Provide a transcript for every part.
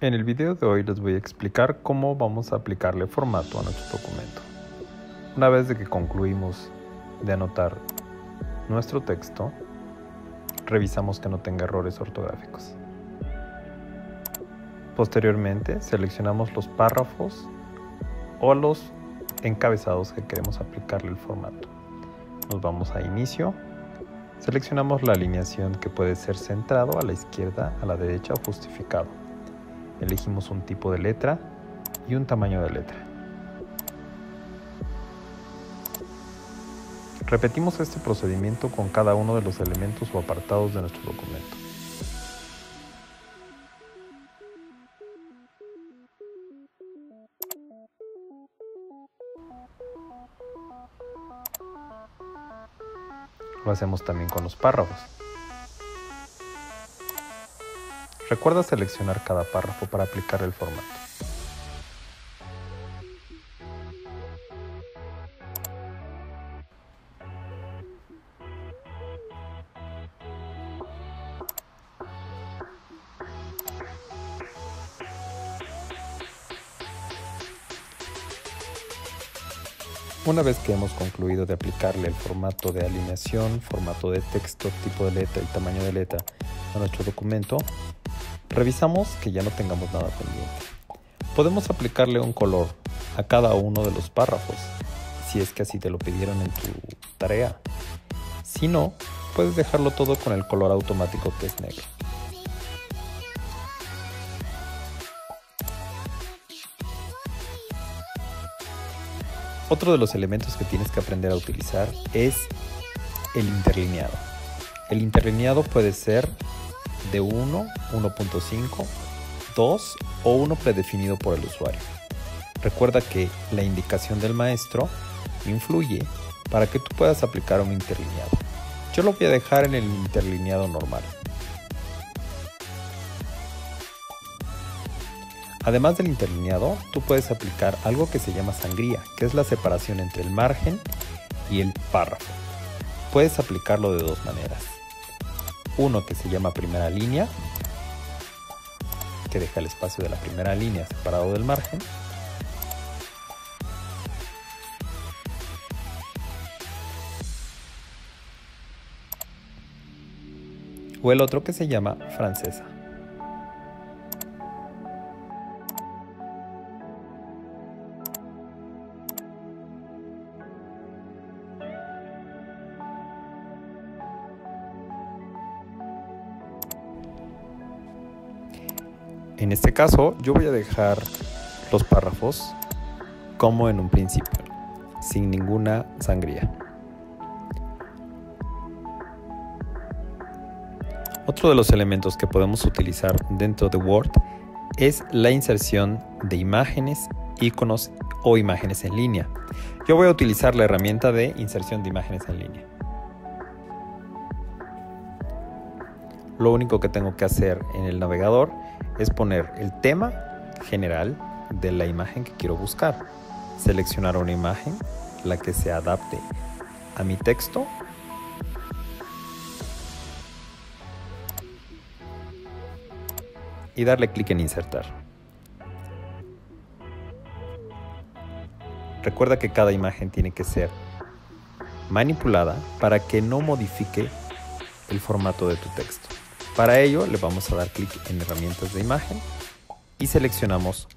En el video de hoy les voy a explicar cómo vamos a aplicarle formato a nuestro documento. Una vez de que concluimos de anotar nuestro texto, revisamos que no tenga errores ortográficos. Posteriormente seleccionamos los párrafos o los encabezados que queremos aplicarle el formato. Nos vamos a inicio, seleccionamos la alineación que puede ser centrado a la izquierda, a la derecha o justificado. Elegimos un tipo de letra y un tamaño de letra. Repetimos este procedimiento con cada uno de los elementos o apartados de nuestro documento. Lo hacemos también con los párrafos. Recuerda seleccionar cada párrafo para aplicar el formato. Una vez que hemos concluido de aplicarle el formato de alineación, formato de texto, tipo de letra y tamaño de letra a nuestro documento, revisamos que ya no tengamos nada pendiente. Podemos aplicarle un color a cada uno de los párrafos, si es que así te lo pidieron en tu tarea. Si no, puedes dejarlo todo con el color automático que es negro. Otro de los elementos que tienes que aprender a utilizar es el interlineado. El interlineado puede ser de 1, 1.5, 2 o uno predefinido por el usuario. Recuerda que la indicación del maestro influye para que tú puedas aplicar un interlineado. Yo lo voy a dejar en el interlineado normal. Además del interlineado, tú puedes aplicar algo que se llama sangría, que es la separación entre el margen y el párrafo. Puedes aplicarlo de dos maneras. Uno que se llama primera línea, que deja el espacio de la primera línea separado del margen. O el otro que se llama francesa. En este caso, yo voy a dejar los párrafos como en un principio, sin ninguna sangría. Otro de los elementos que podemos utilizar dentro de Word es la inserción de imágenes, iconos o imágenes en línea. Yo voy a utilizar la herramienta de inserción de imágenes en línea. Lo único que tengo que hacer en el navegador es poner el tema general de la imagen que quiero buscar. Seleccionar una imagen, la que se adapte a mi texto. Y darle clic en insertar. Recuerda que cada imagen tiene que ser manipulada para que no modifique el formato de tu texto. Para ello le vamos a dar clic en herramientas de imagen y seleccionamos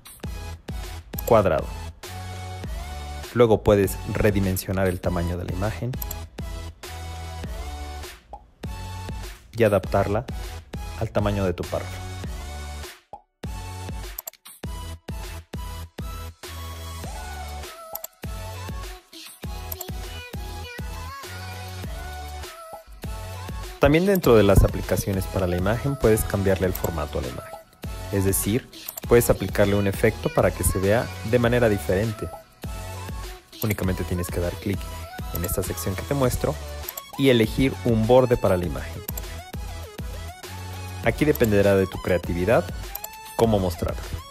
cuadrado. Luego puedes redimensionar el tamaño de la imagen y adaptarla al tamaño de tu párrafo. También dentro de las aplicaciones para la imagen puedes cambiarle el formato a la imagen. Es decir, puedes aplicarle un efecto para que se vea de manera diferente. Únicamente tienes que dar clic en esta sección que te muestro y elegir un borde para la imagen. Aquí dependerá de tu creatividad cómo mostrarlo.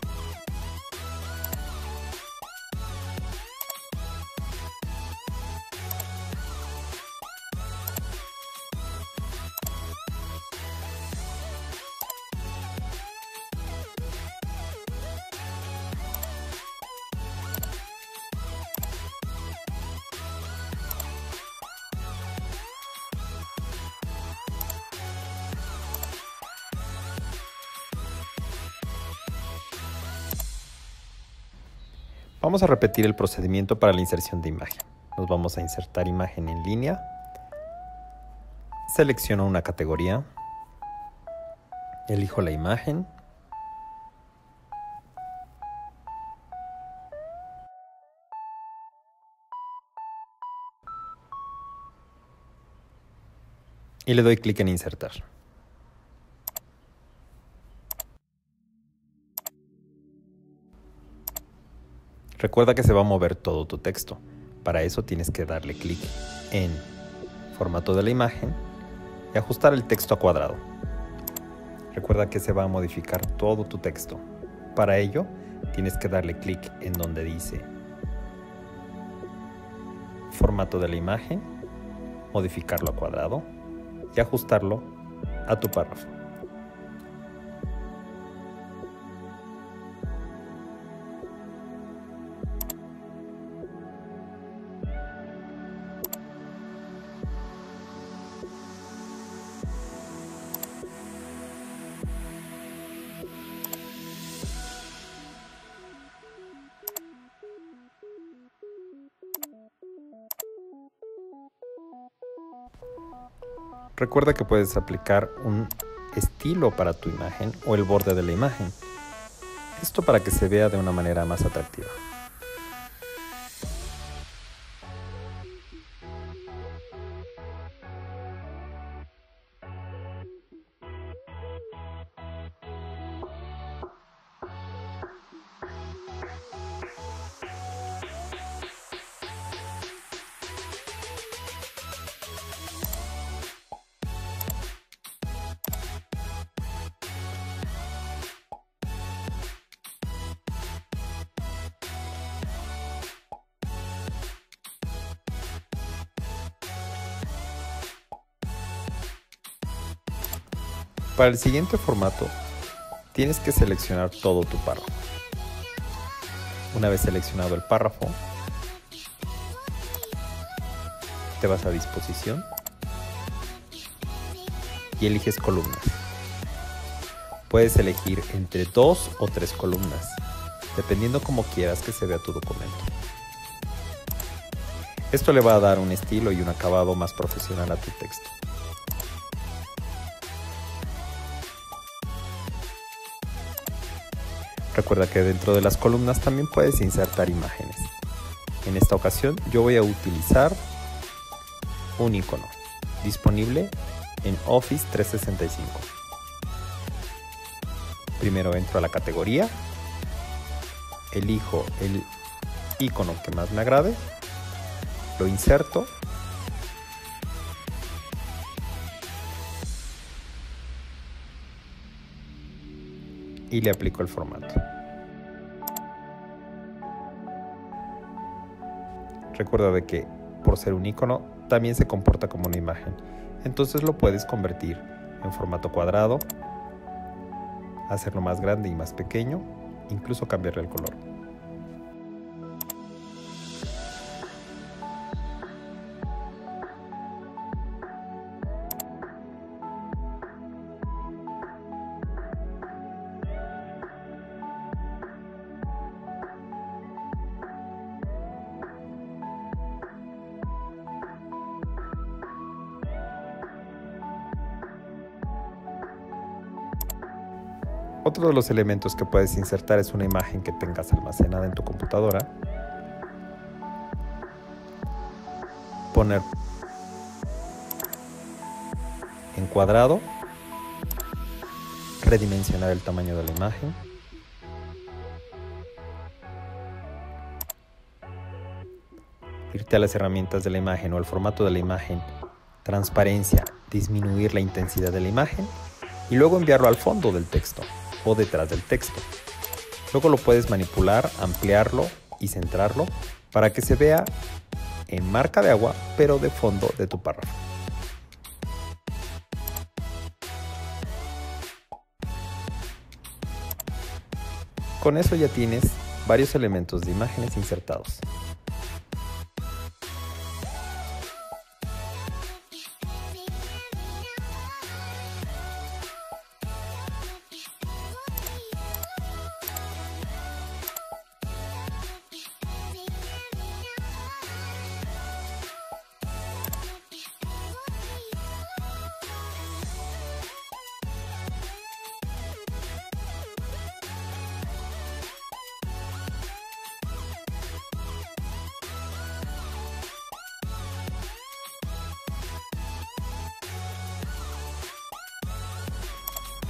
Vamos a repetir el procedimiento para la inserción de imagen. Nos vamos a insertar imagen en línea. Selecciono una categoría. Elijo la imagen. Y le doy clic en insertar. Recuerda que se va a mover todo tu texto. Para eso tienes que darle clic en formato de la imagen y ajustar el texto a cuadrado. Recuerda que se va a modificar todo tu texto. Para ello, tienes que darle clic en donde dice formato de la imagen, modificarlo a cuadrado y ajustarlo a tu párrafo. Recuerda que puedes aplicar un estilo para tu imagen o el borde de la imagen. Esto para que se vea de una manera más atractiva. Para el siguiente formato, tienes que seleccionar todo tu párrafo. Una vez seleccionado el párrafo, te vas a disposición y eliges columnas. Puedes elegir entre dos o tres columnas, dependiendo como quieras que se vea tu documento. Esto le va a dar un estilo y un acabado más profesional a tu texto. Recuerda que dentro de las columnas también puedes insertar imágenes. En esta ocasión yo voy a utilizar un icono disponible en Office 365. Primero entro a la categoría, elijo el icono que más me agrade, lo inserto y le aplico el formato. Recuerda de que por ser un icono también se comporta como una imagen, entonces lo puedes convertir en formato cuadrado, hacerlo más grande y más pequeño, incluso cambiarle el color. Otro de los elementos que puedes insertar es una imagen que tengas almacenada en tu computadora. Poner en cuadrado. Redimensionar el tamaño de la imagen. Irte a las herramientas de la imagen o al formato de la imagen. Transparencia. Disminuir la intensidad de la imagen. Y luego enviarlo al fondo del texto o detrás del texto. Luego lo puedes manipular, ampliarlo y centrarlo para que se vea en marca de agua, pero de fondo de tu párrafo. Con eso ya tienes varios elementos de imágenes insertados.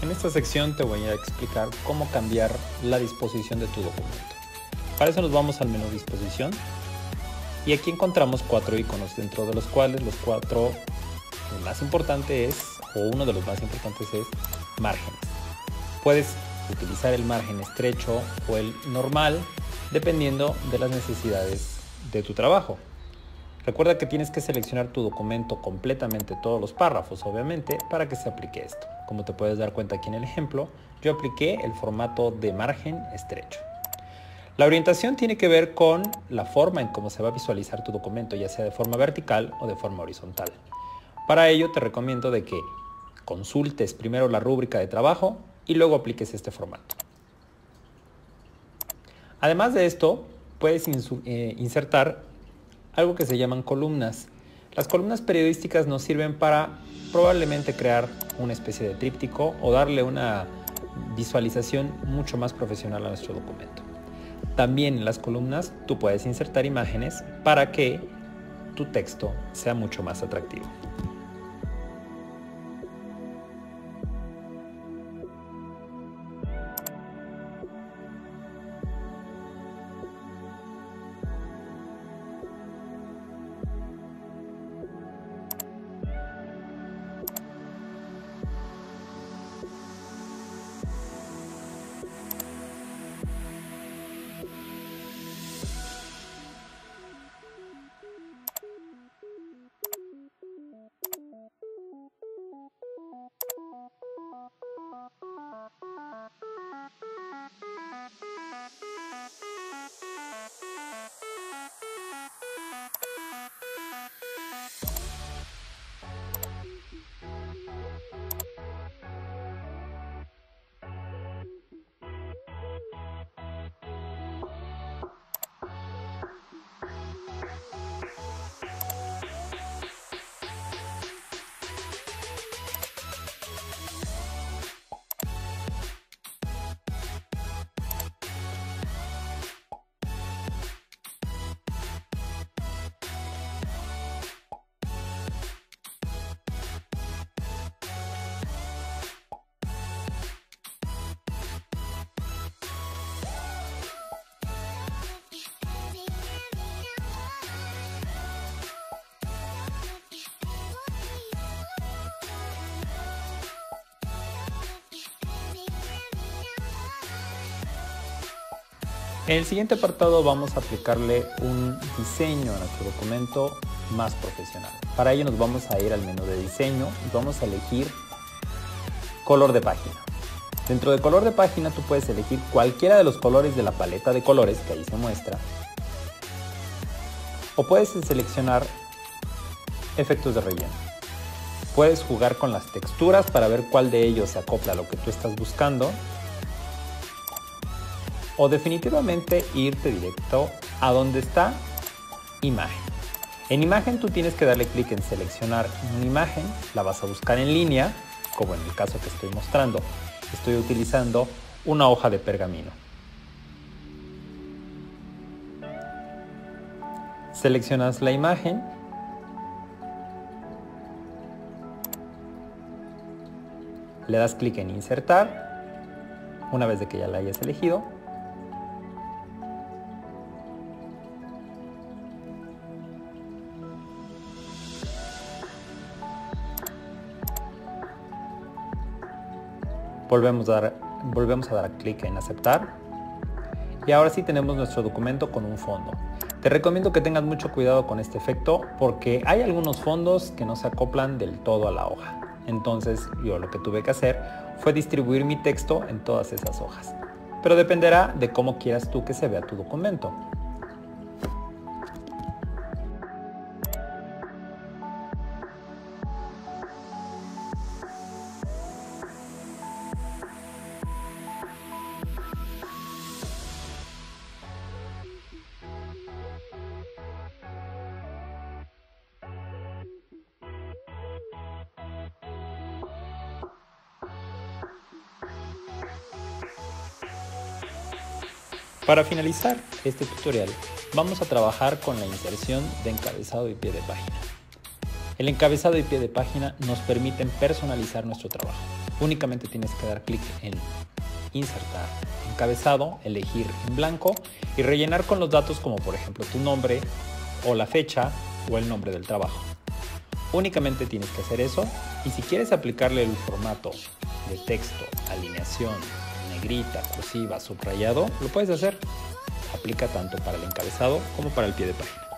En esta sección te voy a explicar cómo cambiar la disposición de tu documento. Para eso nos vamos al menú disposición y aquí encontramos cuatro iconos dentro de los cuales los cuatro el más importante es o uno de los más importantes es márgenes. Puedes utilizar el margen estrecho o el normal dependiendo de las necesidades de tu trabajo. Recuerda que tienes que seleccionar tu documento completamente, todos los párrafos obviamente, para que se aplique esto. Como te puedes dar cuenta aquí en el ejemplo, yo apliqué el formato de margen estrecho. La orientación tiene que ver con la forma en cómo se va a visualizar tu documento, ya sea de forma vertical o de forma horizontal. Para ello te recomiendo de que consultes primero la rúbrica de trabajo y luego apliques este formato. Además de esto, puedes eh, insertar algo que se llaman columnas. Las columnas periodísticas nos sirven para probablemente crear una especie de tríptico o darle una visualización mucho más profesional a nuestro documento. También en las columnas tú puedes insertar imágenes para que tu texto sea mucho más atractivo. En el siguiente apartado vamos a aplicarle un diseño a nuestro documento más profesional. Para ello nos vamos a ir al menú de diseño y vamos a elegir color de página. Dentro de color de página tú puedes elegir cualquiera de los colores de la paleta de colores que ahí se muestra. O puedes seleccionar efectos de relleno. Puedes jugar con las texturas para ver cuál de ellos se acopla a lo que tú estás buscando o definitivamente irte directo a donde está imagen. En imagen tú tienes que darle clic en seleccionar una imagen, la vas a buscar en línea, como en el caso que estoy mostrando. Estoy utilizando una hoja de pergamino. Seleccionas la imagen le das clic en insertar una vez de que ya la hayas elegido Volvemos a dar, clic en aceptar. Y ahora sí tenemos nuestro documento con un fondo. Te recomiendo que tengas mucho cuidado con este efecto porque hay algunos fondos que no se acoplan del todo a la hoja. Entonces yo lo que tuve que hacer fue distribuir mi texto en todas esas hojas. Pero dependerá de cómo quieras tú que se vea tu documento. Para finalizar este tutorial, vamos a trabajar con la inserción de encabezado y pie de página. El encabezado y pie de página nos permiten personalizar nuestro trabajo. Únicamente tienes que dar clic en insertar encabezado, elegir en blanco y rellenar con los datos como por ejemplo tu nombre o la fecha o el nombre del trabajo. Únicamente tienes que hacer eso y si quieres aplicarle el formato de texto, alineación, negrita, cursiva, subrayado, lo puedes hacer. Aplica tanto para el encabezado como para el pie de página.